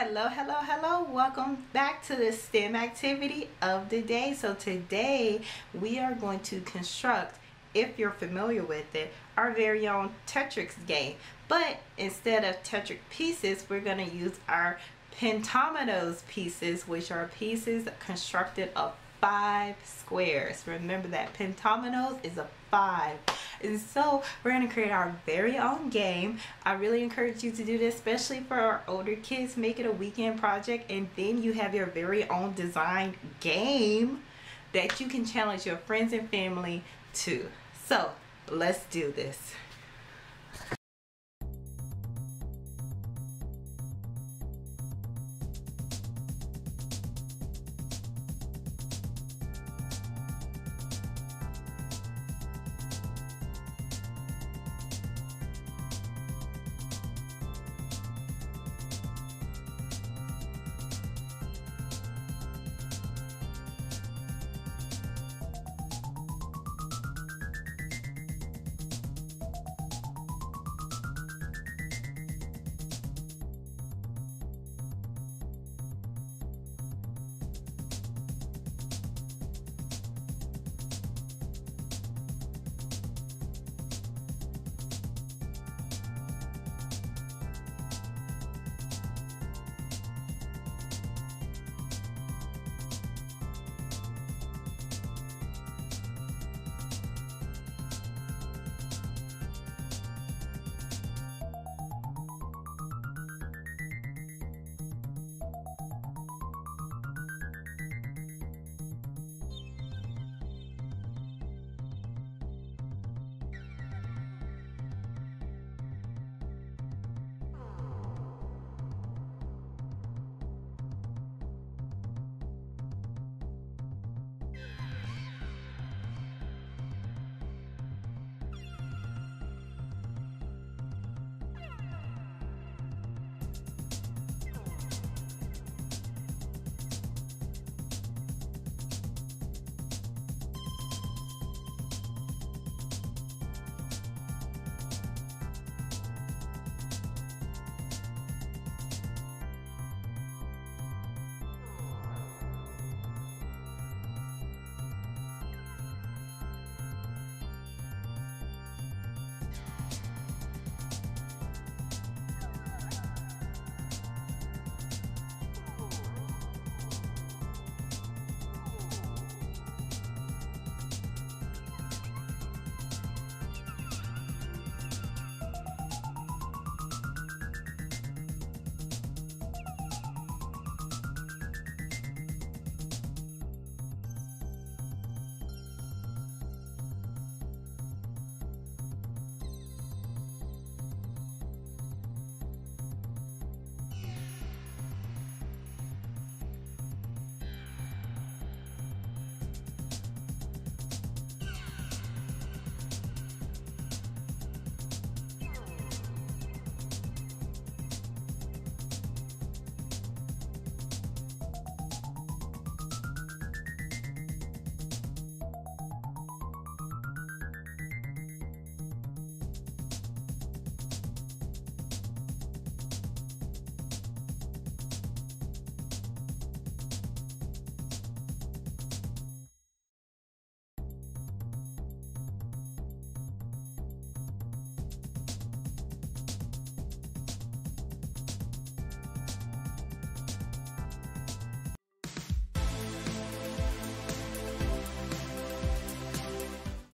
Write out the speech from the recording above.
Hello, hello, hello. Welcome back to the STEM activity of the day. So today we are going to construct, if you're familiar with it, our very own Tetris game. But instead of Tetris pieces, we're going to use our pentominoes pieces, which are pieces constructed of five squares. Remember that pentominoes is a five. And so we're going to create our very own game. I really encourage you to do this, especially for our older kids. Make it a weekend project and then you have your very own designed game that you can challenge your friends and family to. So let's do this.